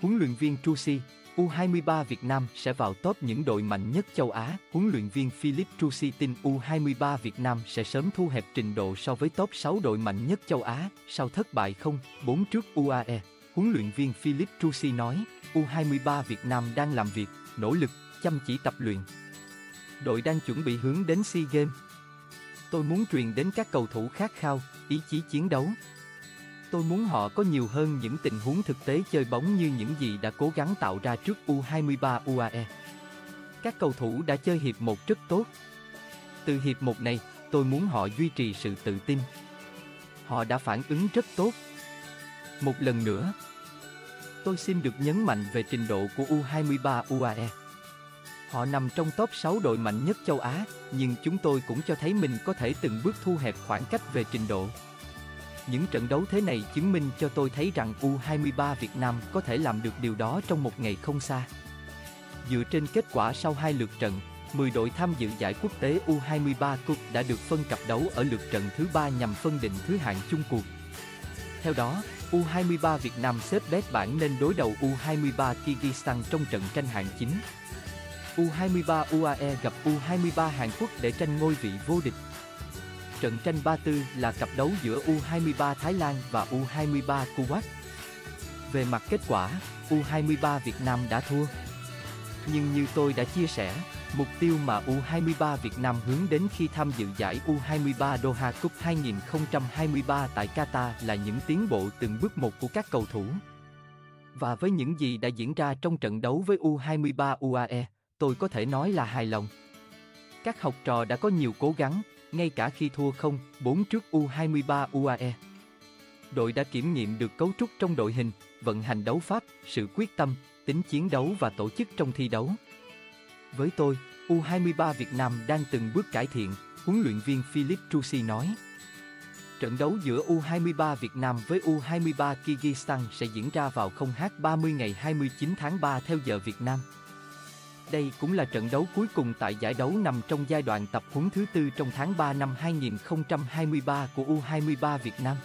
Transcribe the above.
Huấn luyện viên Trusi, U23 Việt Nam sẽ vào top những đội mạnh nhất châu Á. Huấn luyện viên Philip Trusi tin U23 Việt Nam sẽ sớm thu hẹp trình độ so với top 6 đội mạnh nhất châu Á sau thất bại 0-4 trước UAE. Huấn luyện viên Philip Trusi nói, U23 Việt Nam đang làm việc, nỗ lực, chăm chỉ tập luyện. Đội đang chuẩn bị hướng đến SEA Games. Tôi muốn truyền đến các cầu thủ khát khao, ý chí chiến đấu. Tôi muốn họ có nhiều hơn những tình huống thực tế chơi bóng như những gì đã cố gắng tạo ra trước U23 UAE. Các cầu thủ đã chơi hiệp 1 rất tốt. Từ hiệp 1 này, tôi muốn họ duy trì sự tự tin. Họ đã phản ứng rất tốt. Một lần nữa, tôi xin được nhấn mạnh về trình độ của U23 UAE. Họ nằm trong top 6 đội mạnh nhất châu Á, nhưng chúng tôi cũng cho thấy mình có thể từng bước thu hẹp khoảng cách về trình độ. Những trận đấu thế này chứng minh cho tôi thấy rằng U23 Việt Nam có thể làm được điều đó trong một ngày không xa. Dựa trên kết quả sau hai lượt trận, 10 đội tham dự giải quốc tế U23 Cup đã được phân cặp đấu ở lượt trận thứ 3 nhằm phân định thứ hạng chung cuộc. Theo đó, U23 Việt Nam xếp bét bảng nên đối đầu U23 Kyrgyzstan trong trận tranh hạng chính. U23 UAE gặp U23 Hàn Quốc để tranh ngôi vị vô địch. Trận tranh 34 là cặp đấu giữa U23 Thái Lan và U23 Kuwait. Về mặt kết quả, U23 Việt Nam đã thua. Nhưng như tôi đã chia sẻ, mục tiêu mà U23 Việt Nam hướng đến khi tham dự giải U23 Doha Cup 2023 tại Qatar là những tiến bộ từng bước một của các cầu thủ. Và với những gì đã diễn ra trong trận đấu với U23 UAE, tôi có thể nói là hài lòng. Các học trò đã có nhiều cố gắng, ngay cả khi thua không 4 trước U23 UAE. Đội đã kiểm nghiệm được cấu trúc trong đội hình, vận hành đấu pháp, sự quyết tâm, tính chiến đấu và tổ chức trong thi đấu. Với tôi, U23 Việt Nam đang từng bước cải thiện, huấn luyện viên Philip Trusi nói. Trận đấu giữa U23 Việt Nam với U23 Kyrgyzstan sẽ diễn ra vào 0h30 ngày 29 tháng 3 theo giờ Việt Nam. Đây cũng là trận đấu cuối cùng tại giải đấu nằm trong giai đoạn tập huấn thứ tư trong tháng 3 năm 2023 của U23 Việt Nam.